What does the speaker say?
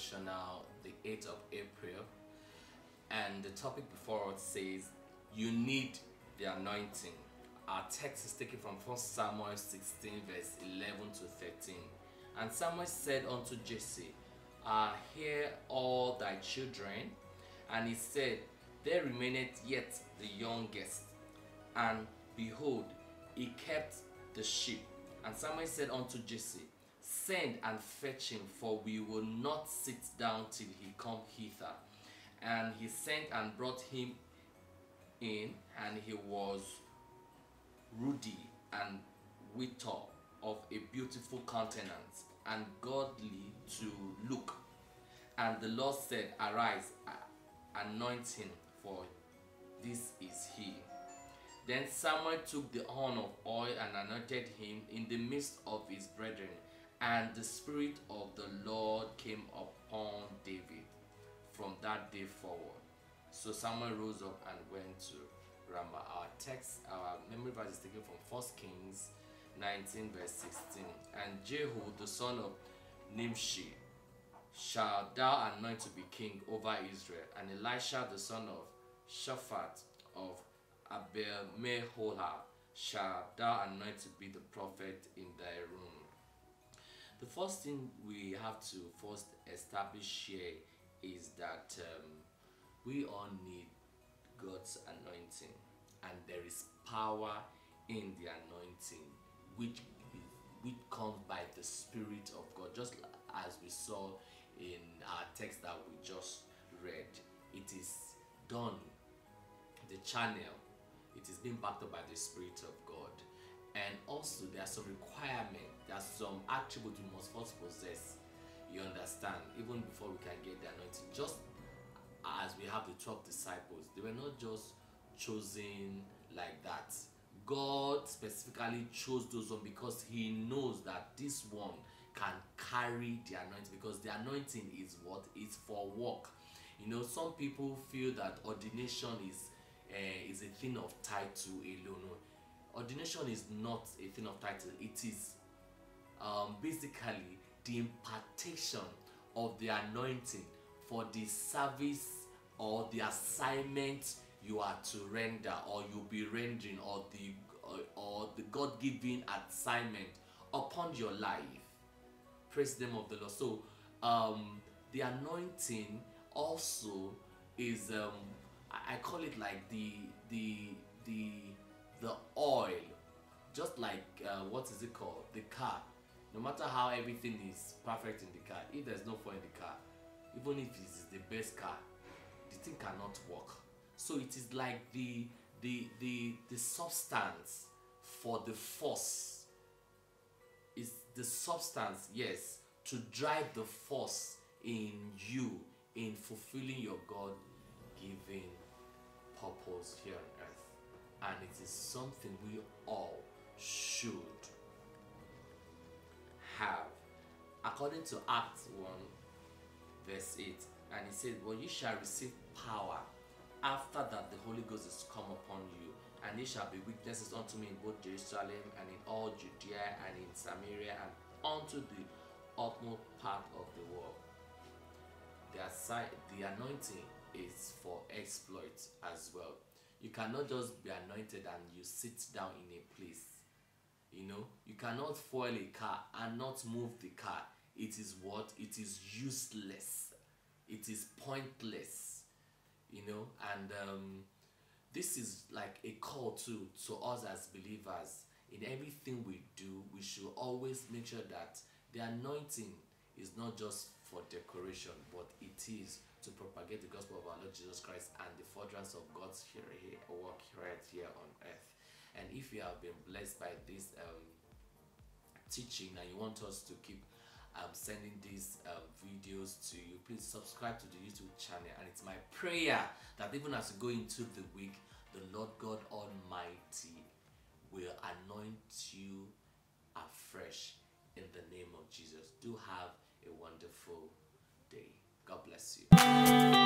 devotional the 8th of April and the topic before us says you need the anointing. Our text is taken from 1 Samuel 16 verse 11 to 13 and Samuel said unto Jesse I hear all thy children? And he said there remaineth yet the youngest and behold he kept the sheep. And Samuel said unto Jesse Send and fetch him, for we will not sit down till he come hither. And he sent and brought him in, and he was ruddy and withal of a beautiful countenance and godly to look. And the Lord said, Arise, anoint him, for this is he. Then Samuel took the horn of oil and anointed him in the midst of his brethren, and the Spirit of the Lord came upon David from that day forward. So Samuel rose up and went to Ramah. Our text, our memory verse is taken from 1 Kings 19, verse 16. And Jehu, the son of Nimshi, shall thou anoint to be king over Israel, and Elisha, the son of Shaphat of Abel Meholah, shall thou anoint to be the prophet in thy room. The first thing we have to first establish here is that um, we all need God's anointing, and there is power in the anointing, which which comes by the Spirit of God, just as we saw in our text that we just read. It is done, the channel, it is being backed up by the Spirit of God. And also, there are some requirements, there are some attributes we must first possess. You understand? Even before we can get the anointing. Just as we have the 12 disciples, they were not just chosen like that. God specifically chose those ones because He knows that this one can carry the anointing because the anointing is what is for work. You know, some people feel that ordination is uh, is a thing of title alone. Ordination is not a thing of title. It is um, basically the impartation of the anointing for the service or the assignment you are to render or you'll be rendering or the or, or the god-given assignment upon your life praise the name of the lord so um the anointing also is um I call it like the the the the oil. Just like uh, what is it called? The car. No matter how everything is perfect in the car if there's no fire in the car even if it is the best car the thing cannot work. So it is like the the the the substance for the force. Is the substance yes to drive the force in you in fulfilling your god given purpose here and it is something we all should have. According to acts 1 verse 8 and he said well you shall receive power after that the holy ghost is come upon you and ye shall be witnesses unto me in both jerusalem and in all judea and in samaria and unto the utmost part of the world. The, aside, the anointing is for exploits as well you cannot just be anointed and you sit down in a place. You know you cannot foil a car and not move the car. It is what? It is useless. It is pointless. You know and um, this is like a call to to us as believers. In everything we do we should always make sure that the anointing is not just for decoration but it is to propagate the gospel of our lord jesus christ and the furtherance of god's work right here on earth. And if you have been blessed by this um, teaching and you want us to keep um, sending these um, videos to you please subscribe to the youtube channel. And it's my prayer that even as you go into the week the lord god almighty will anoint you afresh in the name of jesus. Do have wonderful day. God bless you